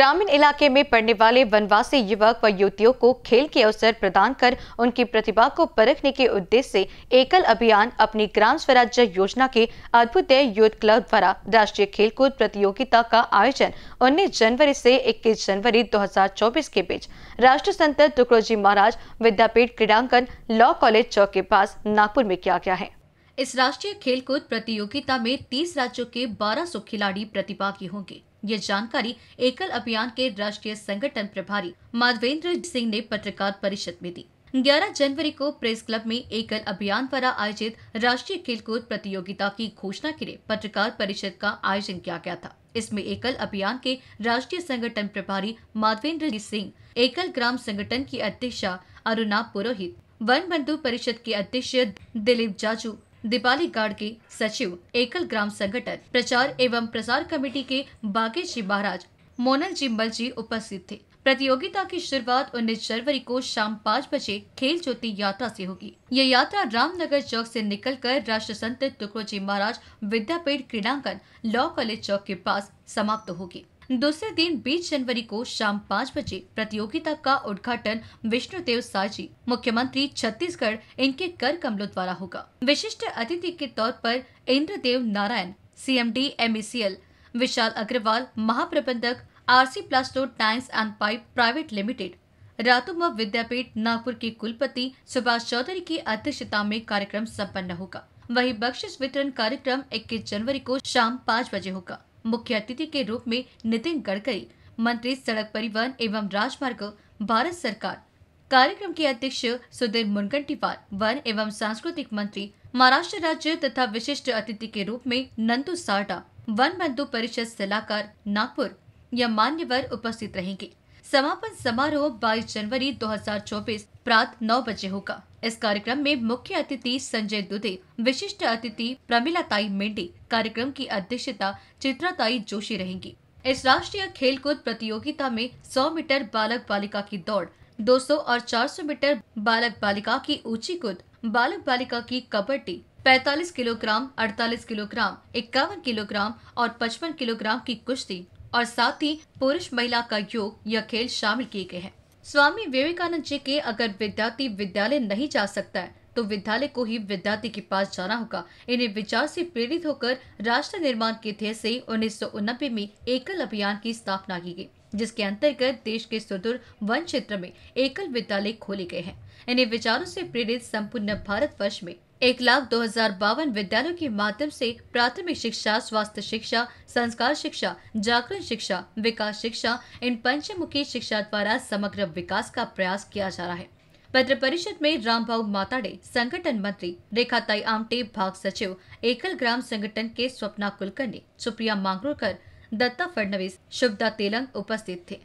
ग्रामीण इलाके में पढ़ने वाले वनवासी युवक व युवतियों को खेल के अवसर प्रदान कर उनकी प्रतिभा को परखने के उद्देश्य से एकल अभियान अपनी ग्राम स्वराज्य योजना के अद्भुतय यूथ क्लब द्वारा राष्ट्रीय खेलकूद प्रतियोगिता का आयोजन 19 जनवरी से 21 जनवरी 2024 के बीच राष्ट्र संत तुकडोजी महाराज विद्यापीठ क्रीडांगन लॉ कॉलेज चौक के पास नागपुर में किया गया है। इस राष्ट्रीय खेलकूद प्रतियोगिता में 30 राज्यों के 1200 खिलाड़ी प्रतिभागी होंगे। ये जानकारी एकल अभियान के राष्ट्रीय संगठन प्रभारी माधवेंद्र सिंह ने पत्रकार परिषद में दी। 11 जनवरी को प्रेस क्लब में एकल अभियान द्वारा आयोजित राष्ट्रीय खेलकूद प्रतियोगिता की घोषणा के लिए पत्रकार परिषद का आयोजन किया गया था। इसमें एकल अभियान के राष्ट्रीय संगठन प्रभारी माधवेंद्र सिंह, एकल ग्राम संगठन की अध्यक्षा अरुणा पुरोहित, वन बंधु परिषद के अध्यक्ष दिलीप जाजू दीपाली गार्ड के सचिव एकल ग्राम संगठन प्रचार एवं प्रसार कमेटी के बागेश जी महाराज मोनल जी मल जी उपस्थित थे। प्रतियोगिता की शुरुआत 19 जनवरी को शाम पाँच बजे खेल ज्योति यात्रा से होगी। ये यात्रा रामनगर चौक से निकलकर राष्ट्र संत टुकड़ो जी महाराज विद्यापीठ क्रीडांगन लॉ कॉलेज चौक के पास समाप्त होगी। दूसरे दिन 20 जनवरी को शाम पाँच बजे प्रतियोगिता का उद्घाटन विष्णुदेव साजी, मुख्यमंत्री छत्तीसगढ़, इनके कर कमलों द्वारा होगा। विशिष्ट अतिथि के तौर पर इंद्रदेव नारायण, सीएमडी एमईसीएल, विशाल अग्रवाल, महाप्रबंधक, RC Plasto tanks and pipe private limited, रातुमा विद्यापीठ, नागपुर के कुलपति सुभाष चौधरी की अध्यक्षता में कार्यक्रम संपन्न होगा। वही बख्शिश वितरण कार्यक्रम 21 जनवरी को शाम पाँच बजे होगा। मुख्य अतिथि के रूप में नितिन गडकरी, मंत्री, सड़क परिवहन एवं राजमार्ग, भारत सरकार। कार्यक्रम के अध्यक्ष सुधीर मुनगंटीवार, वन एवं सांस्कृतिक मंत्री, महाराष्ट्र राज्य तथा विशिष्ट अतिथि के रूप में नंदू सारडा, वन बंधु परिषद सलाहकार नागपुर, या मान्यवर उपस्थित रहेंगे। समापन समारोह 22 जनवरी 2024 प्रात 9 बजे होगा। इस कार्यक्रम में मुख्य अतिथि संजय दुधे विशिष्ट अतिथि प्रमिला ताई मेंढे, कार्यक्रम की अध्यक्षता चित्रा ताई जोशी रहेंगी। इस राष्ट्रीय खेलकूद प्रतियोगिता में 100 मीटर बालक बालिका की दौड़ 200 और 400 मीटर बालक बालिका की ऊँची कूद, बालक बालिका की कबड्डी 45 किलोग्राम 48 किलोग्राम, इक्यावन किलोग्राम और 55 किलोग्राम की कुश्ती और साथ ही पुरुष महिला का योग यह खेल शामिल किए गए हैं। स्वामी विवेकानंद जी के अगर विद्यार्थी विद्यालय नहीं जा सकता है तो विद्यालय को ही विद्यार्थी के पास जाना होगा। इन्हें विचार से प्रेरित होकर राष्ट्र निर्माण के ध्यय से उन्नीस में एकल अभियान की स्थापना की गई, जिसके अंतर्गत देश के सुदूर वन क्षेत्र में एकल विद्यालय खोले गए हैं। इन्हें विचारों से प्रेरित संपूर्ण भारत वर्ष में एक लाख दो हज़ार बावन विद्यालयों के माध्यम से प्राथमिक शिक्षा स्वास्थ्य शिक्षा संस्कार शिक्षा जागरण शिक्षा विकास शिक्षा इन पंचमुखी शिक्षा द्वारा समग्र विकास का प्रयास किया जा रहा है। पत्र परिषद में रामभाऊ माताड़े संगठन मंत्री रेखाताई आमटे भाग सचिव एकल ग्राम संगठन के स्वप्ना कुलकर्णी सुप्रिया मांगरोकर दत्ता फडणवीस शुभदा तेलंग उपस्थित थे।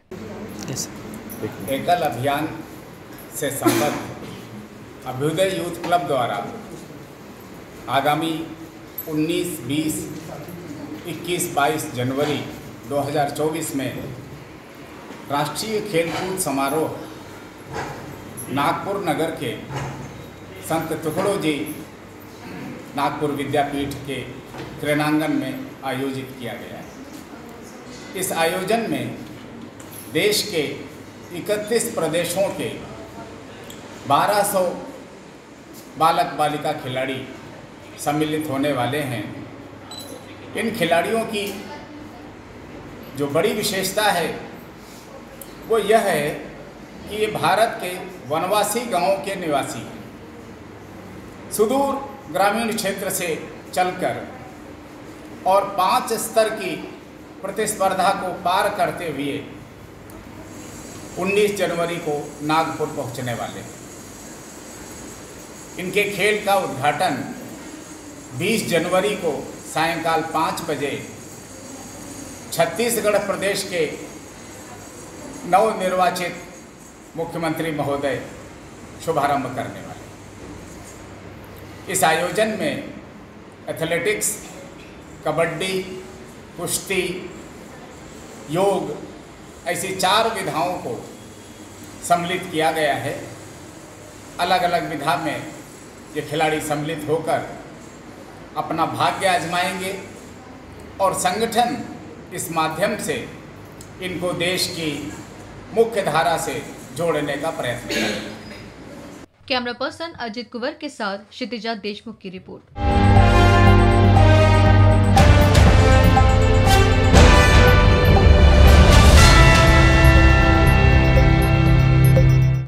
एकल अभियान से संबद्ध अभ्युदय यूथ क्लब द्वारा आगामी 19, 20, 21, 22 जनवरी 2024 में राष्ट्रीय खेलकूद समारोह नागपुर नगर के संत टुकड़ो जी नागपुर विद्यापीठ के क्रीड़ांगन में आयोजित किया गया है। इस आयोजन में देश के 31 प्रदेशों के 1200 बालक बालिका खिलाड़ी सम्मिलित होने वाले हैं। इन खिलाड़ियों की जो बड़ी विशेषता है, वो यह है कि ये भारत के वनवासी गाँवों के निवासी हैं। सुदूर ग्रामीण क्षेत्र से चलकर और पाँच स्तर की प्रतिस्पर्धा को पार करते हुए 19 जनवरी को नागपुर पहुँचने वाले इनके खेल का उद्घाटन 20 जनवरी को सायंकाल पाँच बजे छत्तीसगढ़ प्रदेश के नवनिर्वाचित मुख्यमंत्री महोदय शुभारंभ करने वाले इस आयोजन में एथलेटिक्स, कबड्डी, कुश्ती, योग ऐसी चार विधाओं को सम्मिलित किया गया है। अलग अलग विधा में ये खिलाड़ी सम्मिलित होकर अपना भाग्य आजमाएँगे और संगठन इस माध्यम से इनको देश की मुख्य धारा से जोड़ने का प्रयत्न करेंगे। कैमरा पर्सन अजित कुंवर के साथ क्षितिजा देशमुख की रिपोर्ट।